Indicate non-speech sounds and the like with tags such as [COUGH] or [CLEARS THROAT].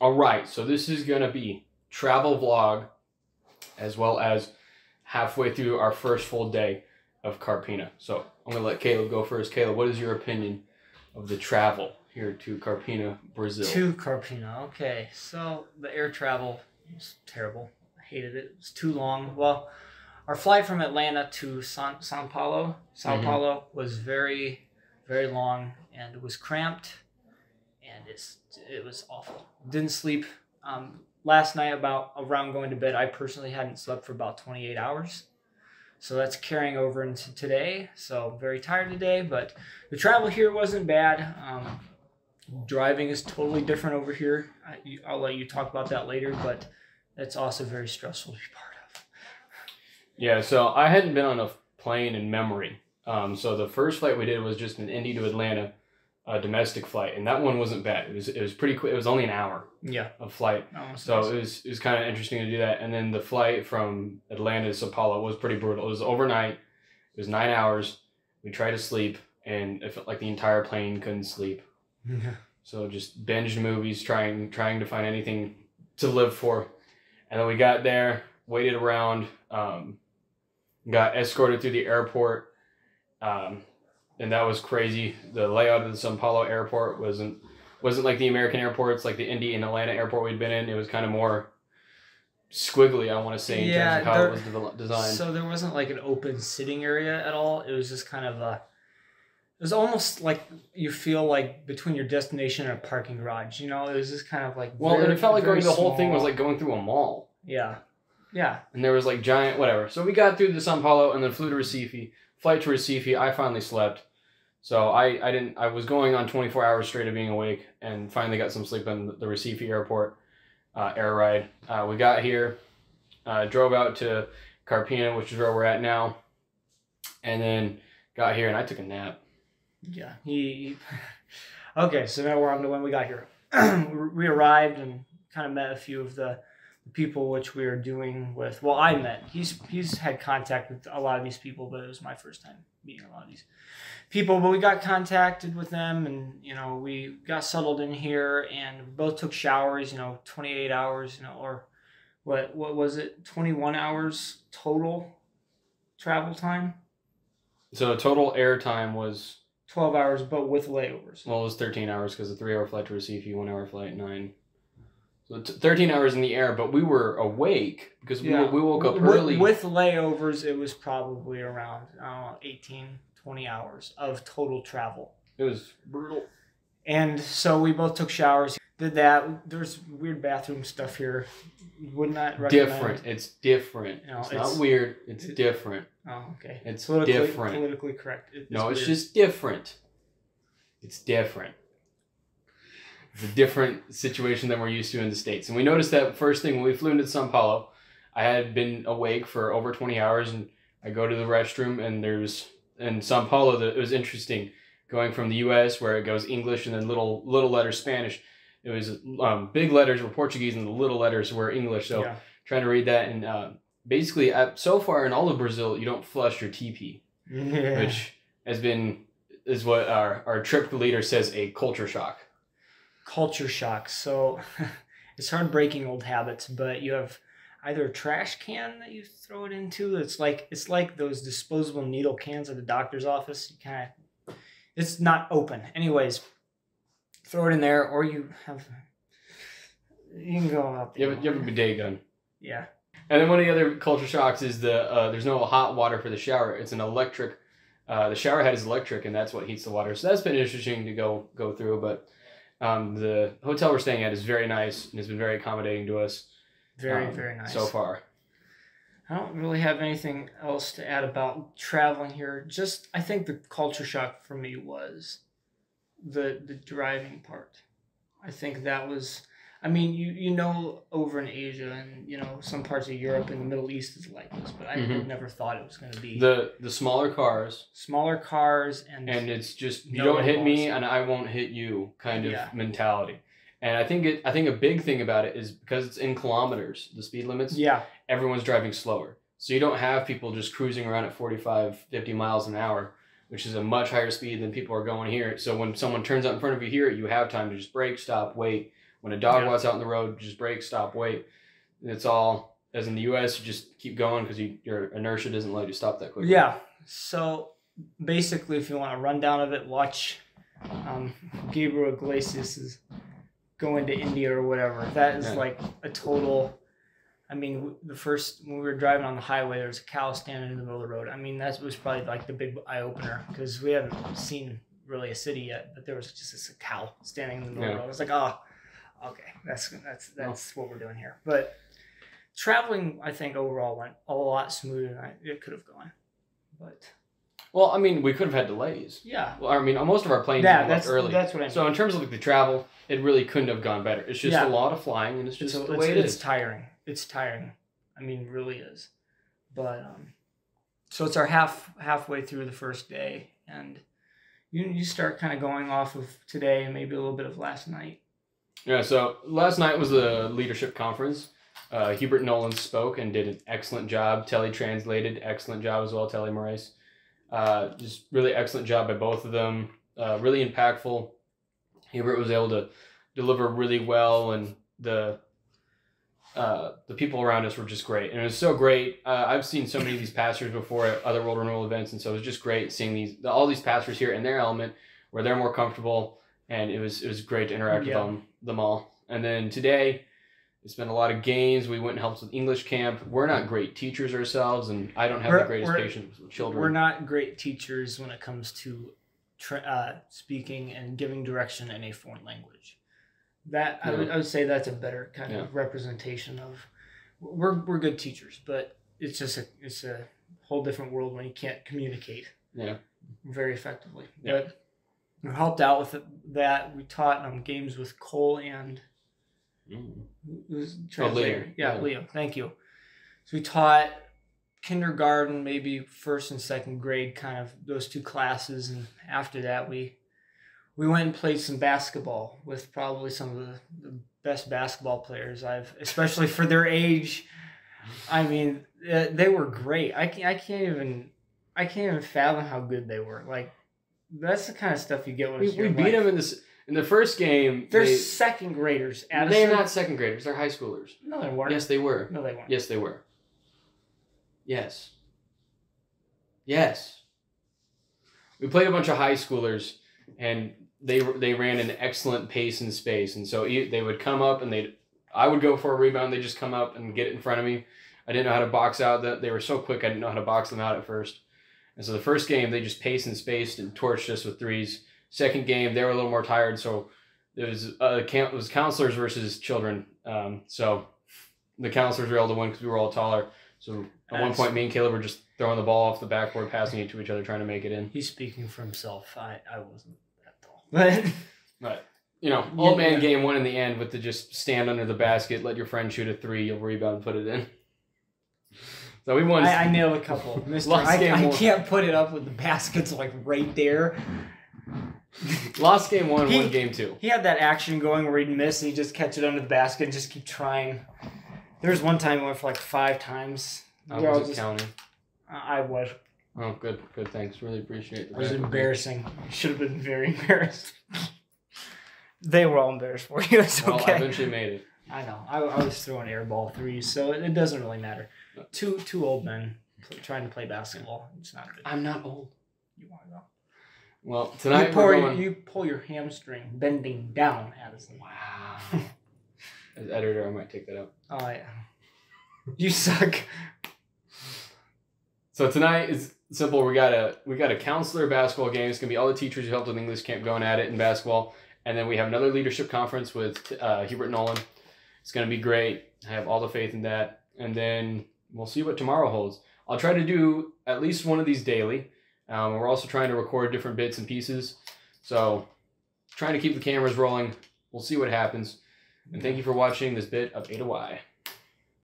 All right, so this is gonna be travel vlog, as well as halfway through our first full day of Carpina. So I'm gonna let Caleb go first. Caleb, what is your opinion of the travel here to Carpina, Brazil? To Carpina. Okay, so the air travel was terrible. I hated it. It was too long. Well, our flight from Atlanta to San Sao Paulo, Sao Mhm. Paulo was very, very long, and it was cramped, and it's it was awful. Didn't sleep. Um, last night, about around going to bed, I personally hadn't slept for about 28 hours. So that's carrying over into today. So very tired today, but the travel here wasn't bad. Um, driving is totally different over here. I, I'll let you talk about that later, but that's also very stressful to [LAUGHS] be part of. Yeah, so I hadn't been on a plane in memory. Um, so the first flight we did was just an Indy to Atlanta, a domestic flight, and that one wasn't bad. It was it was pretty quick. It was only an hour Yeah. of flight. was So nice. it was it was kind of interesting to do that. And then the flight from Atlanta to Sao Paulo was pretty brutal. It was overnight. It was nine hours. We tried to sleep, and it felt like the entire plane couldn't sleep. So just binged movies, trying trying to find anything to live for. And then we got there, waited around, um, got escorted through the airport, um, and that was crazy. The layout of the Sao Paulo airport wasn't wasn't like the American airports, like the Indy and Atlanta airport we'd been in. It was kind of more squiggly, I want to say, in Yeah, terms of how there- it was devel- designed. So there wasn't like an open sitting area at all. It was just kind of a. It was almost like you feel like between your destination and a parking garage. You know, it was just kind of like. well, and it felt like going. The whole thing was like going through a mall. Yeah, yeah. and there was like giant whatever. So we got through to Sao Paulo and then flew to Recife. Flight to Recife, I finally slept. So I, I didn't I was going on 24 hours straight of being awake and finally got some sleep in the Recife airport uh, air ride. Uh, we got here, uh, drove out to Carpina, which is where we're at now, and then got here and I took a nap. Yeah, he. [LAUGHS] okay, so now we're on to when we got here. [CLEARS THROAT] we arrived and kind of met a few of the people which we were doing with. Well, I met. He's he's had contact with a lot of these people, but it was my first time meeting a lot of these people. But we got contacted with them, and you know we got settled in here, and both took showers. You know, twenty eight hours. You know, or what what was it? Twenty one hours total travel time. So total air time was 12 hours, but with layovers. well, it was 13 hours because a three hour flight to Recife one hour flight, nine. So t- 13 hours in the air, but we were awake because we, Yeah. we woke up early. With, layovers, it was probably around, I 18, 20 hours of total travel. it was brutal. And so we both took showers, did that. There's weird bathroom stuff here. Would not recommend. Different. It's different. No, it's, it's- not weird. It's it- different. Oh, okay. It's politically, different. Politically correct. It- no, it's just different. It's different. It's a different situation than we're used to in the States. And we noticed that first thing when we flew into Sao Paulo, I had been awake for over 20 hours and I go to the restroom and there's in Sao Paulo the, it was interesting going from the US where it goes English and then little little letters Spanish. It was um, big letters were Portuguese and the little letters were English. So Yeah. trying to read that and uh, basically uh, so far in all of Brazil you don't flush your TP Yeah. which has been is what our, our trip leader says a culture shock. Culture shock. So [LAUGHS] it's hard breaking old habits, but you have either a trash can that you throw it into. It's like it's like those disposable needle cans at the doctor's office. You kind of it's not open. Anyways, throw it in there, or you have you can go out You there. have, you have a bidet gun. yeah. And then one of the other culture shocks is the uh, there's no hot water for the shower. It's an electric. Uh, the shower head is electric, and that's what heats the water. So that's been interesting to go go through. But um, the hotel we're staying at is very nice and has been very accommodating to us. Very um, very nice. so far. I don't really have anything else to add about traveling here. Just I think the culture shock for me was the the driving part. I think that was I mean you you know over in Asia and you know some parts of Europe and the Middle East is like this, but I Mhm. never thought it was going to be The the smaller cars smaller cars and, and it's just you No don't hit me and I won't hit you kind of Yeah. mentality. And I think it I think a big thing about it is because it's in kilometers, the speed limits, yeah everyone's driving slower. So you don't have people just cruising around at 45, 50 miles an hour, which is a much higher speed than people are going here. So when someone turns out in front of you here, you have time to just brake, stop, wait. When a dog Yeah. wants out on the road, just brake, stop, wait. And it's all as in the U.S. You just keep going because you, your inertia doesn't let you stop that quickly. Yeah. So basically, if you want a rundown of it, watch um, Gabriel Iglesias is going to India or whatever. That is Yeah. like a total. I mean, the first when we were driving on the highway, there was a cow standing in the middle of the road. I mean, that was probably like the big eye opener because we haven't seen really a city yet, but there was just this cow standing in the middle of Yeah. the road. I was like, oh, okay, that's that's that's what we're doing here. But traveling, I think overall went a lot smoother than I, it could have gone. But Well, I mean, we could have had delays. yeah, Well, I mean, most of our planes yeah, left that's early. that's what I mean. So in terms of like the travel, it really couldn't have gone better. It's just Yeah. a lot of flying, and it's just it's, the way it it's is. tiring. It's tiring. I mean, really is. But um, so it's our half halfway through the first day, and you you start kind of going off of today and maybe a little bit of last night. Yeah. So last night was the leadership conference. Uh, Hubert Nolan spoke and did an excellent job. Telly translated, excellent job as well. Telly Moraes, uh, just really excellent job by both of them. Uh, really impactful. Hubert was able to deliver really well, and the uh, the people around us were just great, and it was so great. Uh, I've seen so many of these pastors before at other World Renewal events, and so it was just great seeing these all these pastors here in their element, where they're more comfortable, and it was it was great to interact Yeah. with them them all. And then today, it's been a lot of games. We went and helped with English camp. We're not great teachers ourselves, and I don't have the We're- greatest patience with children. We're not great teachers when it comes to tra- uh, speaking and giving direction in a foreign language. That I, would, I would say that's a better kind Yeah. of representation of. We're we're good teachers, but it's just a it's a whole different world when you can't communicate. Yeah. Very effectively. Yeah. But we helped out with that. We taught um, games with Cole and Mm. who was Oh, translator. Leo. Yeah, Yeah. Leo. Thank you. So we taught kindergarten, maybe first and second grade, kind of those two classes, and after that we we went and played some basketball with probably some of the, the best basketball players I've, especially for their age. I mean, uh, they were great. I can't, I can't even I can't even fathom how good they were. Like that's the kind of stuff you get when We, we beat life. them in this in the first game. They're they, second graders. Addison. they're not second graders. They're high schoolers. No, they weren't. Yes, they were. No, they weren't. Yes, they were. Yes. Yes. We played a bunch of high schoolers, and they they ran an excellent pace and space, and so they would come up and they, I would go for a rebound. They just come up and get it in front of me. I didn't know how to box out. That they were so quick. I didn't know how to box them out at first. And so the first game they just paced and spaced and torched us with threes. Second game they were a little more tired, so it was uh, camp, it was counselors versus children. Um, so the counselors were able to win because we were all taller. So at one point, me and Caleb were just throwing the ball off the backboard, passing it to each other, trying to make it in. He's speaking for himself. I, I wasn't that tall. [LAUGHS] But But you know, old Yeah. man game won in the end with the just stand under the basket, let your friend shoot a three, you'll rebound, and put it in. So we won. I, I nailed a couple. [LAUGHS] Mister, Lost I, I can't put it up with the baskets like right there. lost game one, He- won game two. He had that action going where he'd miss and he'd just catch it under the basket and just keep trying. There was one time he went for like five times. I I wasn't counting. I was. Oh, good, good. Thanks. Really appreciate It was that. embarrassing. Should have been very [LAUGHS] embarrassed. they were all embarrassed for you. It's Well, I okay. eventually made it. I know. I, I was throwing airball threes, so it, it doesn't really matter. Two two old men pl- trying to play basketball. It's not good. I'm not old. You want to go? Well, You, tonight we're going. you pull your hamstring bending down, Addison. Wow. As editor, I might take that out. Oh yeah. You suck. So tonight is simple. We got a we got a counselor basketball game. It's gonna be all the teachers who helped with English camp going at it in basketball, and then we have another leadership conference with uh, Hubert Nolan. It's gonna be great. I have all the faith in that, and then we'll see what tomorrow holds. I'll try to do at least one of these daily. Um, we're also trying to record different bits and pieces, so trying to keep the cameras rolling. We'll see what happens. And thank you for watching this bit of A to Y.